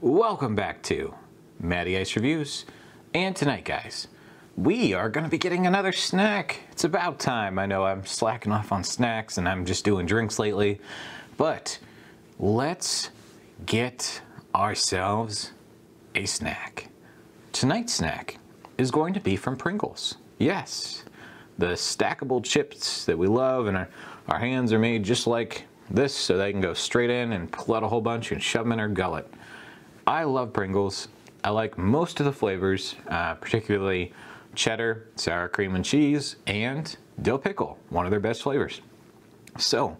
Welcome back to Matty Ice Reviews. And tonight, guys, we are going to be getting another snack. It's about time. I know I'm slacking off on snacks and I'm just doing drinks lately. But let's get ourselves a snack. Tonight's snack is going to be from Pringles. Yes, the stackable chips that we love and our, our hands are made just like this so they can go straight in and pull out a whole bunch and shove them in our gullet. I love Pringles. I like most of the flavors, uh, particularly cheddar, sour cream and cheese, and dill pickle, one of their best flavors. So,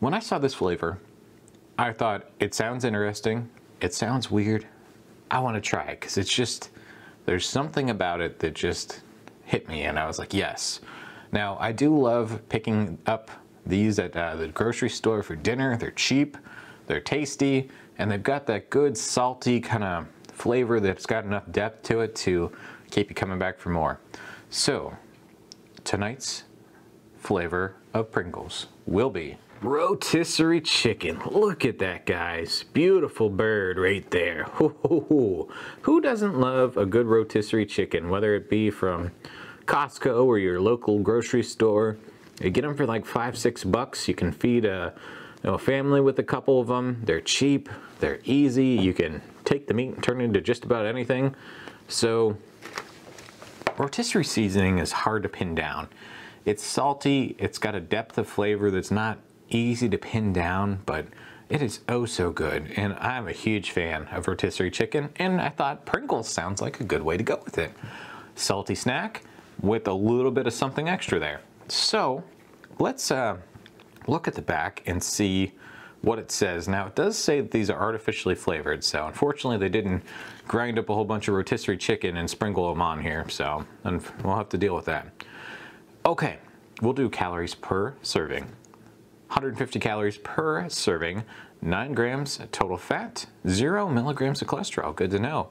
when I saw this flavor, I thought it sounds interesting, it sounds weird, I want to try it because it's just, there's something about it that just hit me and I was like, yes. Now, I do love picking up these at uh, the grocery store for dinner. They're cheap, they're tasty, and they've got that good salty kind of flavor that's got enough depth to it to keep you coming back for more. So, tonight's flavor of Pringles will be rotisserie chicken. Look at that, guys. Beautiful bird right there. Who doesn't love a good rotisserie chicken, whether it be from Costco or your local grocery store? You get them for like five, six bucks. You can feed a, you family with a couple of them. They're cheap, they're easy. You can take the meat and turn it into just about anything. So rotisserie seasoning is hard to pin down. It's salty, it's got a depth of flavor that's not easy to pin down, but it is oh so good. And I'm a huge fan of rotisserie chicken, and I thought Pringles sounds like a good way to go with it. Salty snack with a little bit of something extra there. So let's uh, look at the back and see what it says. Now it does say that these are artificially flavored, so unfortunately they didn't grind up a whole bunch of rotisserie chicken and sprinkle them on here, so we'll have to deal with that. Okay, we'll do calories per serving. 150 calories per serving, 9 grams total fat, 0 milligrams of cholesterol, good to know.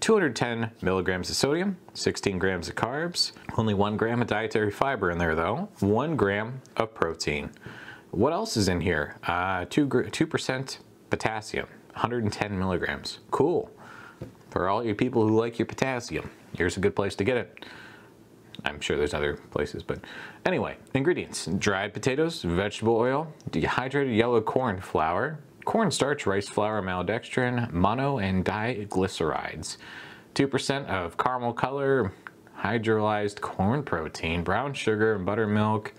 210 milligrams of sodium, 16 grams of carbs, only 1 gram of dietary fiber in there though, 1 gram of protein. What else is in here? Uh, 2, 2% potassium, 110 milligrams. Cool. For all you people who like your potassium, here's a good place to get it. I'm sure there's other places, but anyway, ingredients. Dried potatoes, vegetable oil, dehydrated yellow corn flour, cornstarch, rice flour, maltodextrin, mono and diglycerides, 2% of caramel color, hydrolyzed corn protein, brown sugar, and buttermilk,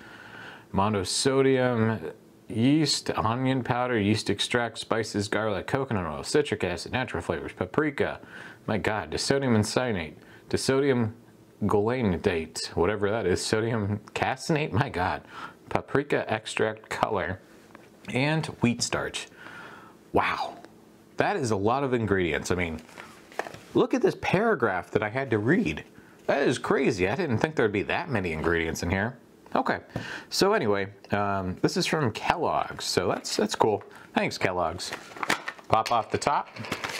monosodium, yeast, onion powder, yeast extract, spices, garlic, coconut oil, citric acid, natural flavors, paprika, my god, disodium and cyanate, disodium goulanate, whatever that is, sodium caseinate, my god, paprika extract color, and wheat starch. Wow, that is a lot of ingredients. I mean, look at this paragraph that I had to read. That is crazy. I didn't think there'd be that many ingredients in here. Okay, so anyway, um, this is from Kellogg's, so that's, that's cool. Thanks, Kellogg's. Pop off the top,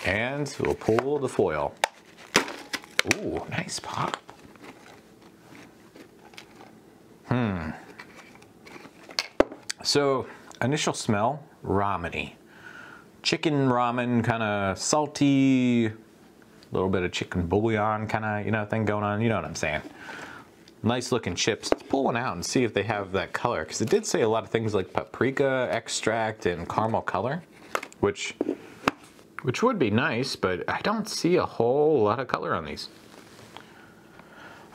and we'll pull the foil. Ooh, nice pop. Hmm. So, initial smell, rameny. Chicken ramen, kind of salty, little bit of chicken bouillon kind of, you know, thing going on. You know what I'm saying. Nice looking chips. Let's pull one out and see if they have that color. Because it did say a lot of things like paprika extract and caramel color, which, which would be nice, but I don't see a whole lot of color on these.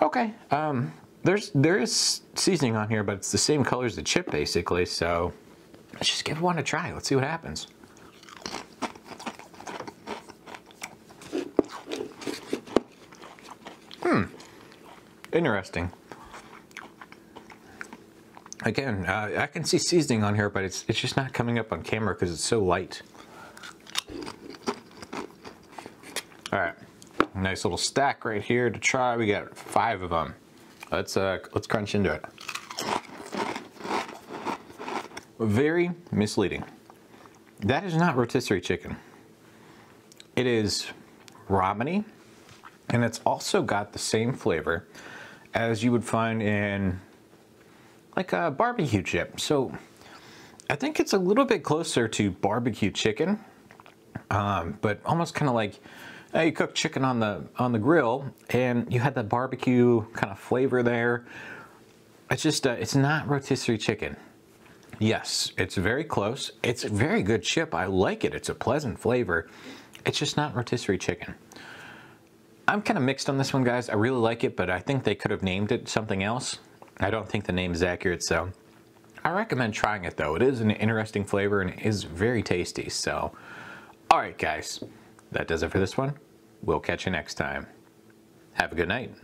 Okay, um, there's there is seasoning on here, but it's the same color as the chip basically. So let's just give one a try. Let's see what happens. Hmm. Interesting. Again, uh, I can see seasoning on here, but it's it's just not coming up on camera because it's so light. All right, nice little stack right here to try. We got five of them. Let's, uh, let's crunch into it. Very misleading. That is not rotisserie chicken. It is rameny, and it's also got the same flavor as you would find in like a barbecue chip. So I think it's a little bit closer to barbecue chicken um, but almost kind of like uh, you cook chicken on the on the grill, and you had that barbecue kind of flavor there. It's just uh, it's not rotisserie chicken. Yes, it's very close. It's a very good chip. I like it. It's a pleasant flavor. It's just not rotisserie chicken. I'm kind of mixed on this one, guys. I really like it, but I think they could have named it something else. I don't think the name is accurate, so I recommend trying it though. It is an interesting flavor and is very tasty. So, all right, guys, that does it for this one. We'll catch you next time. Have a good night.